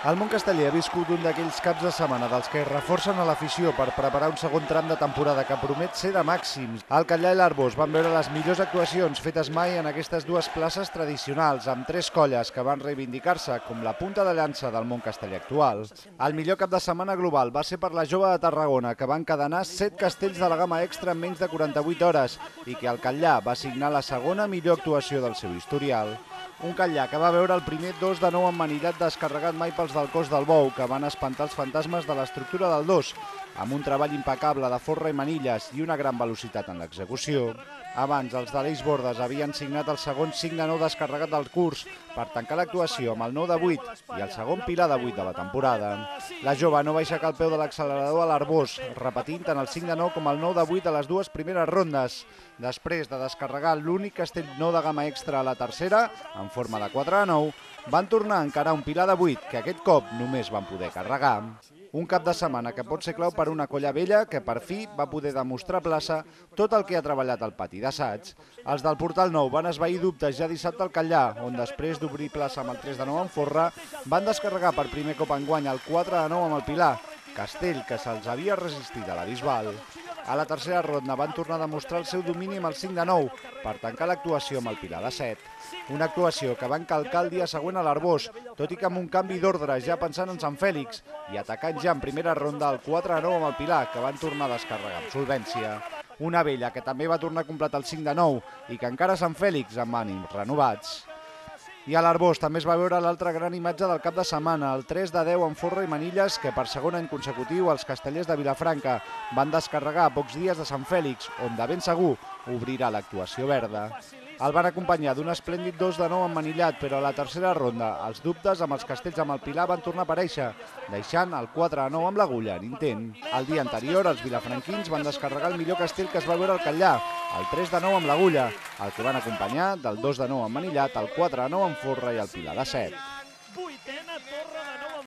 El Montcasteller ha viscut un d'aquells caps de setmana dels que reforcen a l'afició per preparar un segon tram de temporada que promet ser de màxims. El Catllà i l'Arbós van veure les millors actuacions fetes mai en aquestes dues places tradicionals, amb tres colles que van reivindicar-se com la punta de llança del Montcasteller actual. El millor cap de setmana global va ser per la jove de Tarragona, que va encadenar set castells de la gamma extra en menys de 48 hores i que el Catllà va signar la segona millor actuació del seu historial. Un Catllà que va veure el primer 2 de 9 emmanillat descarregat mai pels del cos del Bou, que van espantar els fantasmes de l'estructura del 2, amb un treball impecable de forra i manilles i una gran velocitat en l'execució. Abans, els d'Aleix Bordes havien signat el segon 5 de 9 descarregat del curs per tancar l'actuació amb el 9 de 8 i el segon pilar de 8 de la temporada. La jove no va aixecar el peu de l'accelerador a l'Arbós, repetint tant el 5 de 9 com el 9 de 8 a les dues primeres rondes. Després de descarregar l'únic castell 9 de gamma extra a la tercera, en forma de 4 de 9, van tornar a encarar un pilar de 8 que aquest cop només van poder carregar. Un cap de setmana que pot ser clau per una colla vella que per fi va poder demostrar plaça tot el que ha treballat al pati d'assaig. Els del Portal Nou van esvair dubtes ja dissabte al Catllà, on després d'obrir plaça amb el 3 de 9 en Forra, van descarregar per primer cop enguany el 4 de 9 amb el Pilar, castell que se'ls havia resistit a la Bisbal. A la tercera ronda van tornar a demostrar el seu domini amb el 5 de 9 per tancar l'actuació amb el Pilar de 7. Una actuació que van calcar el dia següent a l'Arbós, tot i que amb un canvi d'ordre ja pensant en Sant Fèlix i atacant ja en primera ronda el 4 de 9 amb el Pilar, que van tornar a descarregar amb solvència. Una vella que també va tornar a completar el 5 de 9 i que encara Sant Fèlix amb ànims renovats. I a l'Arbós també es va veure l'altra gran imatge del cap de setmana, el 3 de 10 en forra i manilles, que per segon any consecutiu els castellers de Vilafranca van descarregar a pocs dies de Sant Fèlix, on de ben segur obrirà l'actuació verda. El van acompanyar d'un esplèndid 2 de 9 emmanillat, però a la tercera ronda els dubtes amb els castells amb el Pilar van tornar a aparèixer, deixant el 4 de 9 amb l'agulla en intent. El dia anterior els vilafranquins van descarregar el millor castell que es va veure al Catllà, el 3 de 9 amb l'agulla, el que van acompanyar del 2 de 9 emmanillat, el 4 de 9 amb forra i el Pilar de 7.